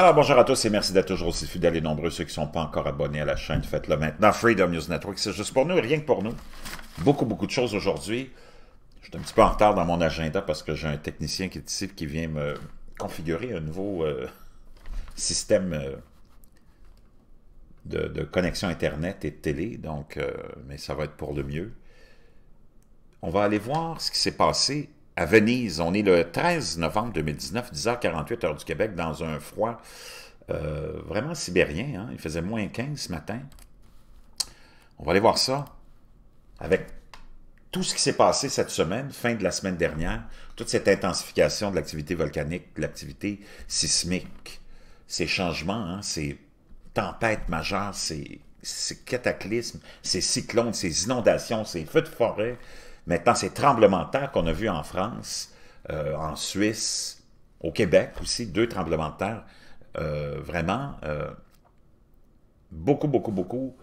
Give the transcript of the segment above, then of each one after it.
Alors bonjour à tous et merci d'être toujours aussi fidèles et nombreux. Ceux qui ne sont pas encore abonnés à la chaîne, faites-le maintenant. Freedom News Network, c'est juste pour nous et rien que pour nous. Beaucoup, beaucoup de choses aujourd'hui. Je suis un petit peu en retard dans mon agenda parce que j'ai un technicien qui est ici qui vient me configurer un nouveau euh, système euh, de, connexion Internet et de télé. Donc, euh, mais ça va être pour le mieux. On va aller voir ce qui s'est passé à Venise. On est le 13 novembre 2019, 10h48 heure du Québec, dans un froid euh, vraiment sibérien. Hein. Il faisait moins 15 ce matin. On va aller voir ça avec tout ce qui s'est passé cette semaine, fin de la semaine dernière, toute cette intensification de l'activité volcanique, l'activité sismique, ces changements, hein, ces tempêtes majeures, ces cataclysmes, ces cyclones, ces inondations, ces feux de forêt, Maintenant, ces tremblements de terre qu'on a vus en France, euh, en Suisse, au Québec aussi, deux tremblements de terre, euh, vraiment, euh, beaucoup, beaucoup, beaucoup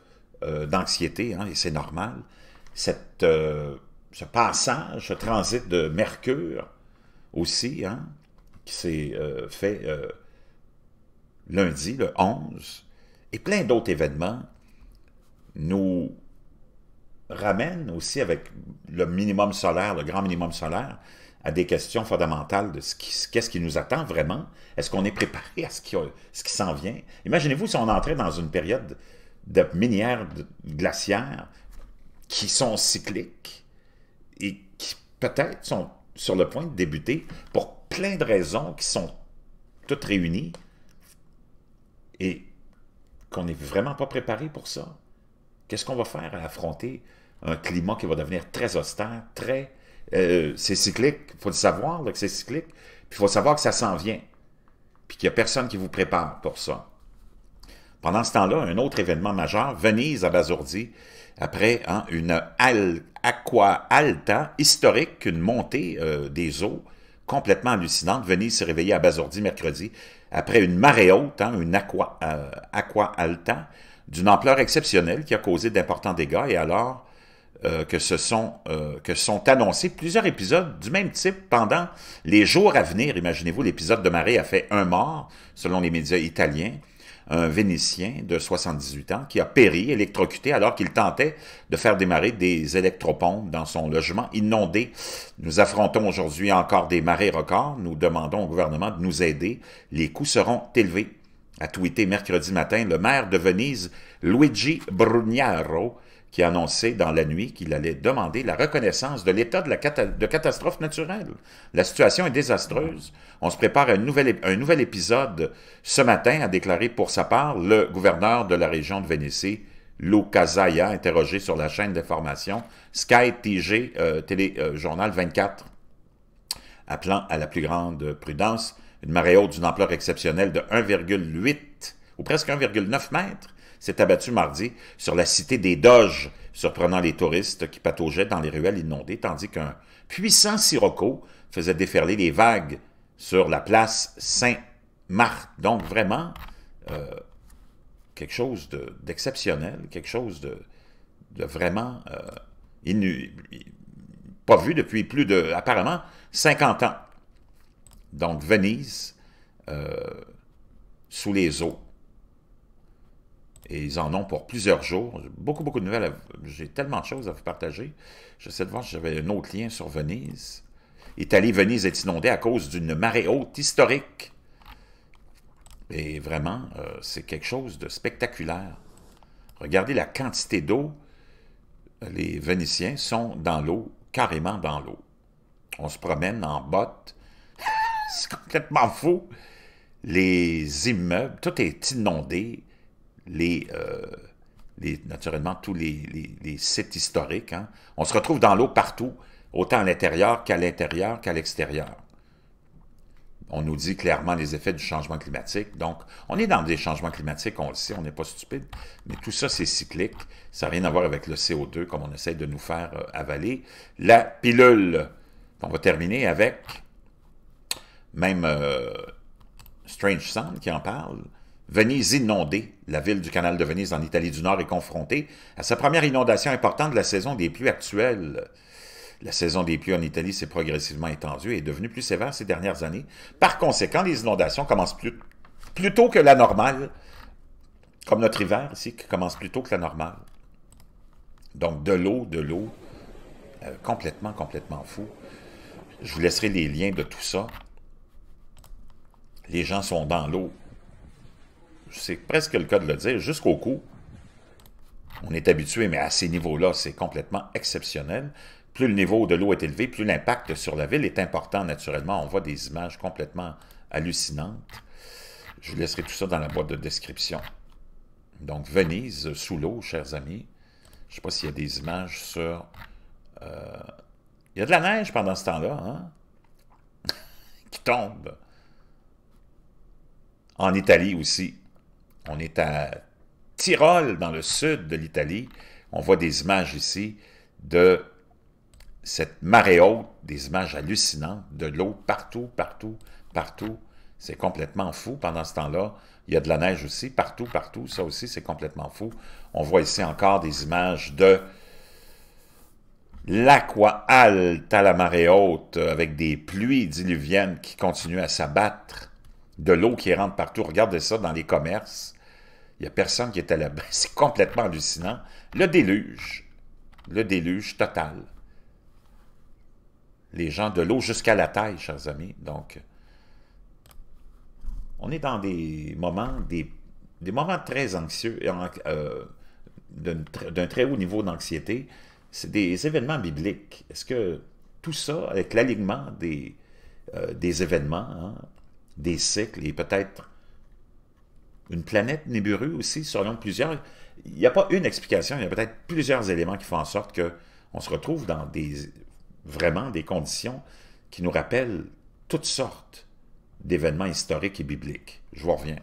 d'anxiété, hein, et c'est normal. Ce passage, ce transit de Mercure aussi, hein, qui s'est fait lundi, le 11, et plein d'autres événements, nous ramène aussi avec le minimum solaire, le grand minimum solaire, à des questions fondamentales de ce qu'est-ce qui, nous attend vraiment? Est-ce qu'on est préparé à ce qui, s'en vient? Imaginez-vous si on entrait dans une période de minières glaciaires qui sont cycliques et qui peut-être sont sur le point de débuter pour plein de raisons qui sont toutes réunies et qu'on n'est vraiment pas préparé pour ça. Qu'est-ce qu'on va faire à affronter un climat qui va devenir très austère, très... Euh, c'est cyclique, il faut le savoir que c'est cyclique, puis il faut savoir que ça s'en vient, puis qu'il n'y a personne qui vous prépare pour ça. Pendant ce temps-là, un autre événement majeur, Venise a basourdi après hein, une aqua alta historique, une montée euh, des eaux complètement hallucinante. Venise s'est réveillée à Basourdi mercredi après une marée haute, hein, une aqua, euh, alta, d'une ampleur exceptionnelle qui a causé d'importants dégâts. Et alors, euh, que, ce sont, euh, que sont annoncés plusieurs épisodes du même type pendant les jours à venir. Imaginez-vous, l'épisode de marée a fait un mort, selon les médias italiens, un Vénitien de 78 ans qui a péri, électrocuté, alors qu'il tentait de faire démarrer des électropompes dans son logement inondé. Nous affrontons aujourd'hui encore des marées records. Nous demandons au gouvernement de nous aider. Les coûts seront élevés. A tweeté mercredi matin le maire de Venise, Luigi Brugnaro, qui a annoncé dans la nuit qu'il allait demander la reconnaissance de l'état de, catastrophe naturelle. La situation est désastreuse. On se prépare à un nouvel, épisode ce matin, a déclaré pour sa part le gouverneur de la région de Vénétie, Lou Casaya, interrogé sur la chaîne d'information Sky TG, euh, Téléjournal 24, appelant à la plus grande prudence une marée haute d'une ampleur exceptionnelle de 1,8 ou presque 1,9 mètres s'est abattu mardi sur la cité des Doges, surprenant les touristes qui pataugeaient dans les ruelles inondées, tandis qu'un puissant sirocco faisait déferler les vagues sur la place Saint-Marc. Donc vraiment, euh, quelque chose d'exceptionnel, quelque chose de, vraiment euh, pas vu depuis plus de, apparemment, 50 ans. Donc Venise, euh, sous les eaux. Et ils en ont pour plusieurs jours. Beaucoup, beaucoup de nouvelles. J'ai tellement de choses à vous partager. J'essaie de voir si j'avais un autre lien sur Venise. Italie, Venise est inondée à cause d'une marée haute historique. Et vraiment, euh, c'est quelque chose de spectaculaire. Regardez la quantité d'eau. Les Vénitiens sont dans l'eau, carrément dans l'eau. On se promène en botte. Complètement fou. Les immeubles, tout est inondé les, euh, naturellement tous les, les, sites historiques. Hein. On se retrouve dans l'eau partout, autant à l'intérieur qu'à l'intérieur qu'à l'extérieur. On nous dit clairement les effets du changement climatique. Donc, on est dans des changements climatiques, on le sait, on n'est pas stupide, mais tout ça, c'est cyclique. Ça n'a rien à voir avec le CO2, comme on essaie de nous faire euh, avaler. La pilule. On va terminer avec même euh, Strange Sound qui en parle. Venise inondée. La ville du canal de Venise en Italie du Nord est confrontée à sa première inondation importante de la saison des pluies actuelle. La saison des pluies en Italie s'est progressivement étendue et est devenue plus sévère ces dernières années. Par conséquent, les inondations commencent plus tôt que la normale, comme notre hiver ici, qui commence plus tôt que la normale. Donc, de l'eau, de l'eau, euh, complètement, complètement fou. Je vous laisserai les liens de tout ça. Les gens sont dans l'eau. C'est presque le cas de le dire, jusqu'au cou. On est habitué, mais à ces niveaux-là, c'est complètement exceptionnel. Plus le niveau de l'eau est élevé, plus l'impact sur la ville est important naturellement. On voit des images complètement hallucinantes. Je vous laisserai tout ça dans la boîte de description. Donc, Venise, sous l'eau, chers amis. Je ne sais pas s'il y a des images sur... Euh, il y a de la neige pendant ce temps-là, hein? qui tombe. En Italie aussi. On est à Tyrol, dans le sud de l'Italie. On voit des images ici de cette marée haute, des images hallucinantes, de l'eau partout, partout, partout. C'est complètement fou pendant ce temps-là. Il y a de la neige aussi, partout, partout. Ça aussi, c'est complètement fou. On voit ici encore des images de l'aqua halte à la marée haute, avec des pluies diluviennes qui continuent à s'abattre, de l'eau qui rentre partout. Regardez ça dans les commerces. Il n'y a personne qui est à la C'est complètement hallucinant. Le déluge. Le déluge total. Les gens de l'eau jusqu'à la taille, chers amis. Donc, on est dans des moments, des, moments très anxieux, euh, d'un très haut niveau d'anxiété. C'est des événements bibliques. Est-ce que tout ça, avec l'alignement des, euh, des événements, hein, des cycles, et peut-être une planète Nibiru aussi, selon plusieurs... Il n'y a pas une explication, il y a peut-être plusieurs éléments qui font en sorte qu'on se retrouve dans des vraiment des conditions qui nous rappellent toutes sortes d'événements historiques et bibliques. Je vous reviens.